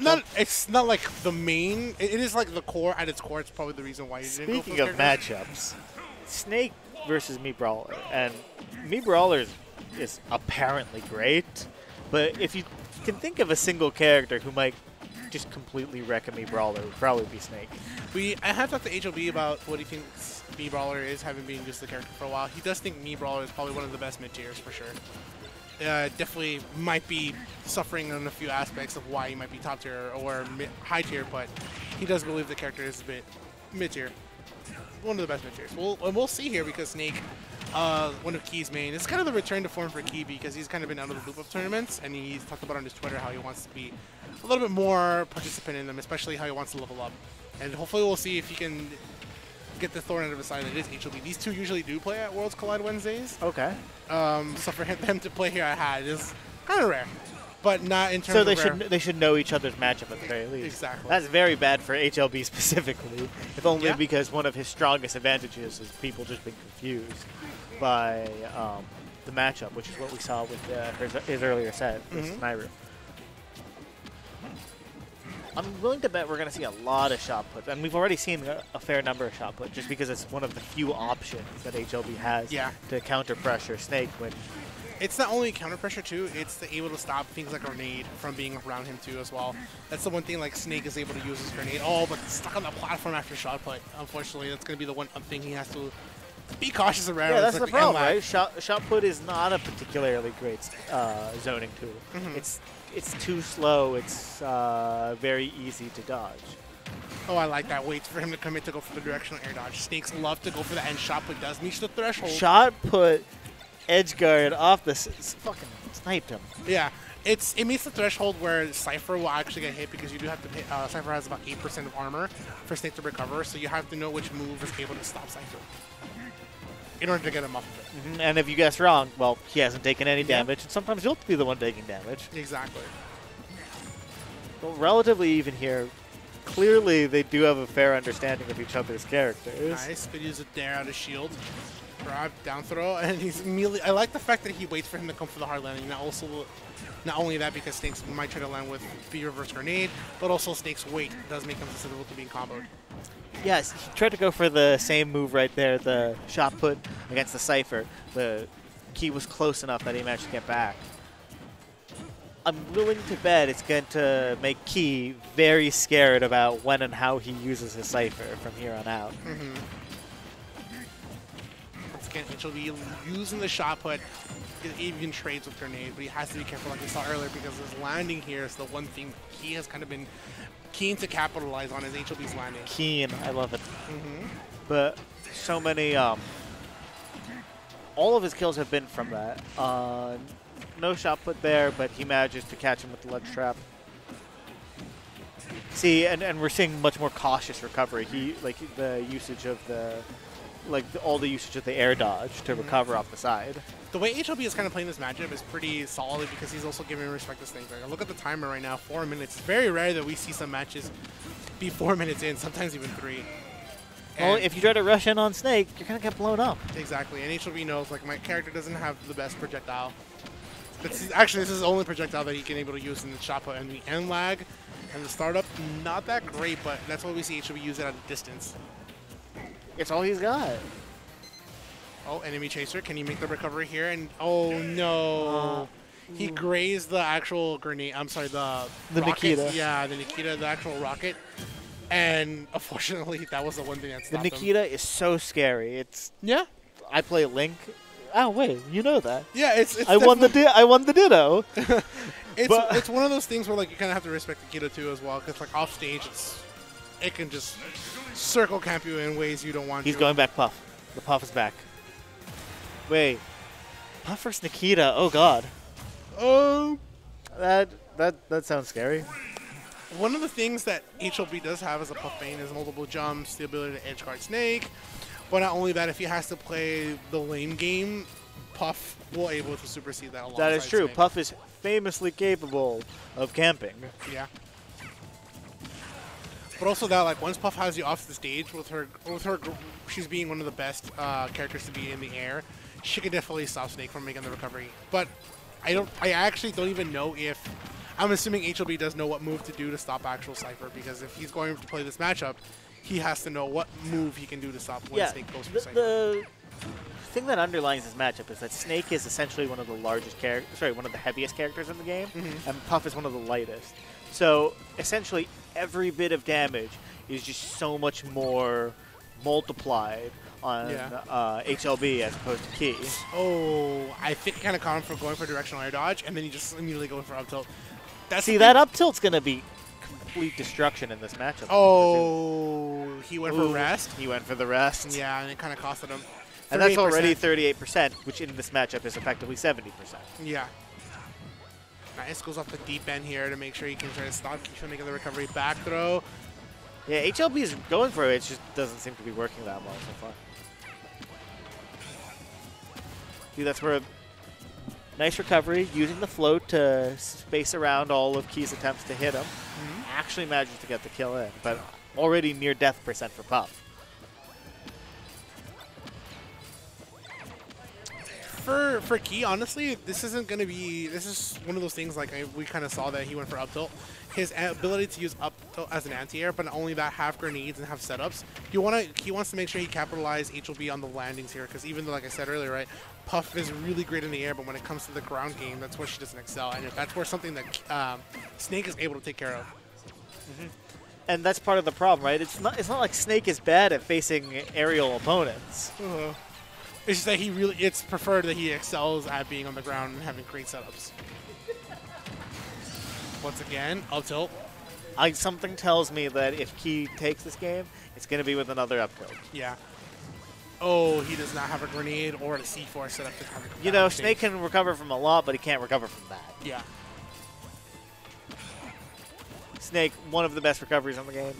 matchup. not it's not like the main. It, it is like the core at its core. It's probably the reason why you didn't Speaking of matchups, Snake versus Mii Brawler, and Mii Brawler is, is apparently great, but if you can think of a single character who might just completely wreck a Mii Brawler, it would probably be Snake. We I have talked to HLB about what he thinks Mii Brawler is, having been just the character for a while. He does think Mii Brawler is probably one of the best mid tiers for sure. Uh, definitely might be suffering on a few aspects of why he might be top tier or high tier, but he does believe the character is a bit mid tier. One of the best mid tiers. We'll, and we'll see here because Snake, uh, one of Ki's main, it's kind of the return to form for Ki because he's kind of been out of the loop of tournaments and he's talked about on his Twitter how he wants to be a little bit more participant in them, especially how he wants to level up. And hopefully we'll see if he can get the thorn out of his side that is HLB. These two usually do play at Worlds Collide Wednesdays. Okay. Um, so for him, them to play here at HAT is kind of rare. But not in terms So of they rare. should they should know each other's matchup at the very least. Exactly. That's very bad for HLB specifically, if only Yeah. because one of his strongest advantages is people just being confused by um, the matchup, which is what we saw with uh, his, his earlier set versus Mhm. Nairu. I'm willing to bet we're going to see a lot of shot put, and we've already seen a, a fair number of shot put, just because it's one of the few options that HLB has Yeah. to counter pressure Snake when It's not only counter pressure too; it's the able to stop things like grenade from being around him too as well. That's the one thing like Snake is able to use his grenade. Oh, but stuck on the platform after shot put. Unfortunately, that's going to be the one thing he has to be cautious around. Yeah, that's like the problem, right? Shot, shot put is not a particularly great uh, zoning tool. Mhm. It's it's too slow. It's uh, very easy to dodge. Oh, I like that. Wait for him to commit to go for the directional air dodge. Snakes love to go for the end shot, put does reach the threshold. Shot put, edge guard off the fucking sniped him. Yeah, it's it meets the threshold where Cypher will actually get hit because you do have to hit. Uh, Cypher has about eight percent of armor for Snake to recover, so you have to know which move is able to stop Cypher in order to get him off of it. Mhm, And if you guess wrong, well, he hasn't taken any Yeah. damage, and sometimes you'll be the one taking damage. Exactly. But relatively even here, clearly they do have a fair understanding of each other's characters. Nice. Could use a dare out of shield. Grab, down throw, and he's immediately. I like the fact that he waits for him to come for the hard landing. Not also, not only that because Snakes might try to land with the reverse grenade, but also Snake's weight does make him susceptible to being comboed. Yes, he tried to go for the same move right there, the shot put against the Cypher. The key was close enough that he managed to get back. I'm willing to bet it's going to make Ki very scared about when and how he uses his Cypher from here on out. Mm-hmm. Once again, HLB using the shot put. It even trades with grenade, but he has to be careful, like we saw earlier, because his landing here is the one thing he has kind of been keen to capitalize on. Is HLB's landing. Keen, I love it. Mm-hmm. But so many, um, all of his kills have been from that. Uh, no shot put there, but he manages to catch him with the ledge trap. See, and, and we're seeing much more cautious recovery. He like the usage of the, like all the usage of the air dodge to mhm. recover off the side. The way HLB is kind of playing this matchup is pretty solid because he's also giving respect to Snake. Like, look at the timer right now, four minutes. It's very rare that we see some matches be four minutes in, sometimes even three. Well, if you try to rush in on Snake, you're gonna get blown up. Exactly, and HLB knows like my character doesn't have the best projectile. It's, actually, this is the only projectile that he can able to use in the shot put and the end lag and the startup. Not that great, but that's why we see HLB use it at a distance. It's all he's got. Oh, enemy chaser, can he make the recovery here? And oh no, uh, he grazed the actual grenade. I'm sorry, the The rocket. Nikita. Yeah, the Nikita, the actual rocket. And unfortunately, that was the one thing that The stopped him. Nikita is so scary. It's Yeah, I play Link. Oh wait, you know that. yeah, it's. it's I won the di- I won the Ditto. It's But- it's one of those things where like you kind of have to respect the Kita too as well, because like off stage, it's it can just circle camp you in ways you don't want. He's to. going back Puff. The Puff is back. Wait. Puff versus Nikita. Oh god. Oh, That that that sounds scary. one of the things that HLB does have as a puff main is multiple jumps, the ability to edge guard Snake. But not only that, if he has to play the lane game, Puff will able to supersede that. That is true. Snake. Puff is famously capable of camping. Yeah. But also that, like, once Puff has you off the stage with her, with her, she's being one of the best uh, characters to be in the air. She can definitely stop Snake from making the recovery. But I don't, I actually don't even know if I'm assuming HLB does know what move to do to stop actual Cypher because if he's going to play this matchup, he has to know what move he can do to stop when yeah, Snake goes for the, Cypher. the thing that underlines this matchup is that Snake is essentially one of the largest characters, sorry, one of the heaviest characters in the game, Mhm. and Puff is one of the lightest. So essentially, every bit of damage is just so much more multiplied on Yeah. uh, HLB as opposed to Ki. Oh, I think kind of caught him for going for directional air dodge, and then he just immediately going for up tilt. That's See, that up tilt's going to be complete destruction in this matchup. Oh, he went Ooh, for rest. He went for the rest. Yeah, and it kind of costed him. And that's already 38%. 38%, which in this matchup is effectively 70%. Yeah. Nice goes off the deep end here to make sure he can try to stop from making the recovery back throw. Yeah, HLB is going for it. It just doesn't seem to be working that well so far. See, that's where nice recovery, using the float to space around all of Ki's attempts to hit him. Mm-hmm. Actually manages to get the kill in, but already near death percent for Puff. For for Ki, honestly, this isn't going to be. This is one of those things like I, we kind of saw that he went for up tilt. His ability to use up tilt as an anti-air, but only that half grenades and have setups. You want to. He wants to make sure he capitalize HLB on the landings here, because even though, like I said earlier, right, Puff is really great in the air, but when it comes to the ground game, that's where she doesn't excel, and that's where something that um, Snake is able to take care of. And that's part of the problem, right? It's not it's not like Snake is bad at facing aerial opponents. Uh, it's just that he really. It's preferred that he excels at being on the ground and having great setups. Once again, up tilt. I, something tells me that if Ki takes this game, it's going to be with another up tilt. Yeah. Oh, he does not have a grenade or a C4 set up to cover. You know, Snake can recover from a lot, but he can't recover from that. Yeah. Snake, one of the best recoveries in the game.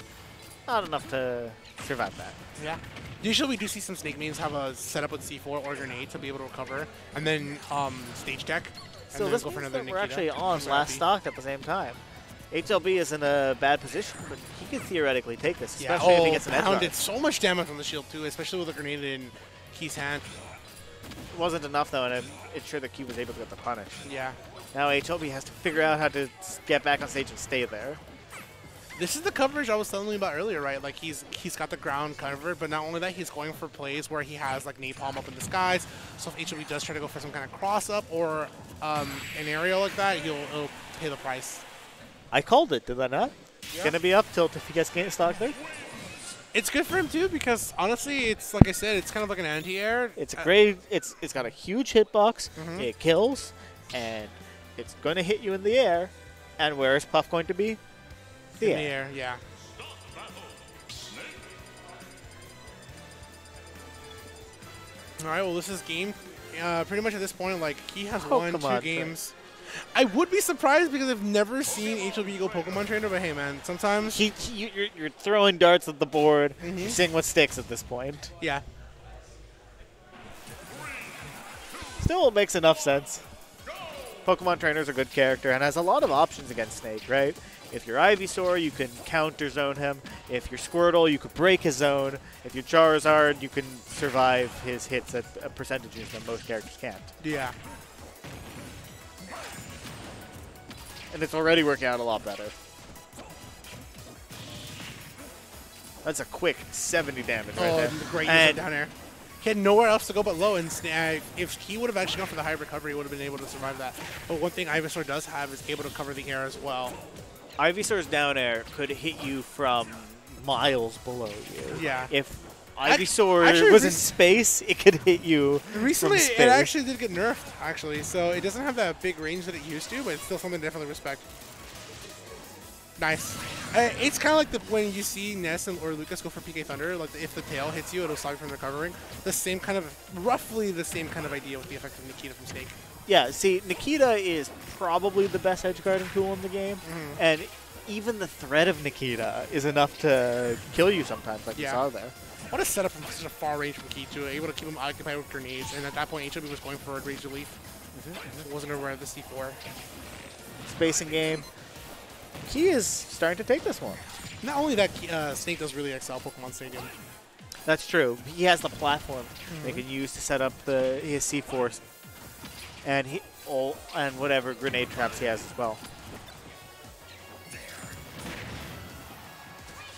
Not enough to survive that. Yeah. Usually we do see some Snake mains have a setup with C4 or grenade to be able to recover, and then um, stage deck. And So then this go for means another that we're actually on last stock at the same time. HLB is in a bad position, but he could theoretically take this, Yeah. especially oh, if he gets an edge did so much damage on the shield too, especially with a grenade in Ki's hand. It wasn't enough though, and I'm it's sure that Ki was able to get the punish. Yeah. Now HLB has to figure out how to get back on stage and stay there. This is the coverage I was telling you about earlier, right? Like he's he's got the ground covered, but not only that, he's going for plays where he has like napalm up in the skies. So if HOB does try to go for some kind of cross up or um, an aerial like that, he'll, he'll pay the price. I called it, did I not? Yeah. Gonna be up tilt if he gets game stock there. It's good for him too because honestly, it's like I said, it's kind of like an anti-air. It's a Uh, great. It's it's got a huge hitbox. Mhm. It kills, and it's going to hit you in the air. And where is Puff going to be? The in the air. air, yeah. All right, well, this is game. Uh, pretty much at this point, like he has won two Pokemon games. I would be surprised because I've never seen HLB go Pokemon Trainer, but hey, man, sometimes He, he- you- you're, you're throwing darts at the board, Mhm. you're seeing what sticks at this point. yeah. Still, makes enough sense. Pokemon Trainer's a good character and has a lot of options against Snake, right? If you're Ivysaur, you can counter zone him. If you're Squirtle, you could break his zone. If you're Charizard, you can survive his hits at uh, percentages that most characters can't. Yeah. And it's already working out a lot better. That's a quick 70 damage right oh, there. great And down there. He had nowhere else to go but low, and Sna- if he would have actually gone for the high recovery, he would have been able to survive that. But one thing Ivysaur does have is able to cover the air as well. Ivysaur's down air could hit you from miles below you. Yeah. If Ivysaur actually, was in space, it could hit you Recently, it actually did get nerfed, actually, so it doesn't have that big range that it used to, but it's still something to definitely respect. Nice. Uh, it's kind of like the when you see Ness and, or Lucas go for PK Thunder, like if the tail hits you, it'll stop you from recovering. The same kind of, roughly the same kind of idea with the effect of Nikita from Snake. Yeah, see, Nikita is probably the best edge guarding tool in the game, Mhm. and even the threat of Nikita is enough to kill you sometimes, like Yeah. you saw there. What a setup from such a far range from to able to keep him occupied with grenades, and at that point, HOB was going for a Rage Relief. Mm-hmm, Wasn't aware of the C4. Spacing game. He is starting to take this one. Not only that, uh, Snake does really excel Pokemon Stadium. That's true. He has the platform they Mm-hmm. can use to set up the his C4s, and he oh, and whatever grenade traps he has as well.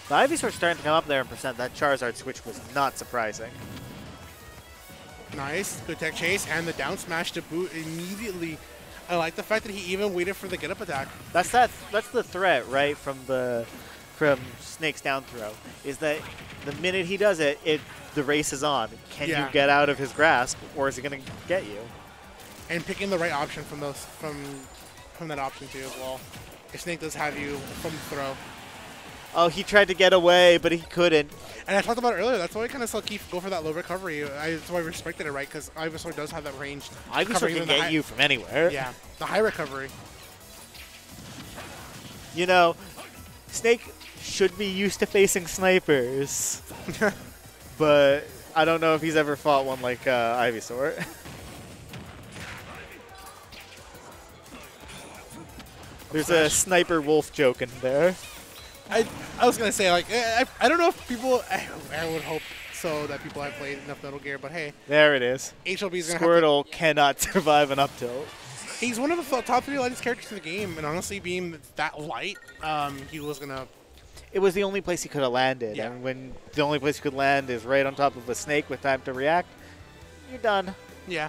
The Ivysaur's starting to come up there in percent. That Charizard switch was not surprising. Nice, good tech chase, and the down smash to boot immediately. I like the fact that he even waited for the get up attack. That's that. That's the threat, right, from the from Snake's down throw, is that the minute he does it, it the race is on. Can yeah. you get out of his grasp, or is he going to get you? And picking the right option from those from from that option too as well. If Snake does have you from the throw. Oh, he tried to get away, but he couldn't. And I talked about it earlier. That's why I kind of saw Keith go for that low recovery. I, that's why I respected it, right? Because Ivysaur does have that range. Ivysaur can get high- you from anywhere. Yeah, the high recovery. You know, Snake should be used to facing snipers, but I don't know if he's ever fought one like uh, Ivysaur. There's a sniper wolf joke in there. I, I was gonna say like eh, I, I don't know if people I, I would hope so that people have played enough Metal Gear, but hey, There it is. HLB is gonna have Squirtle cannot survive an up tilt. he's one of the top three lightest characters in the game, and honestly, being that light, um, he was gonna It was the only place he could have landed, Yeah. and when the only place you could land is right on top of a snake with time to react, you're done. yeah.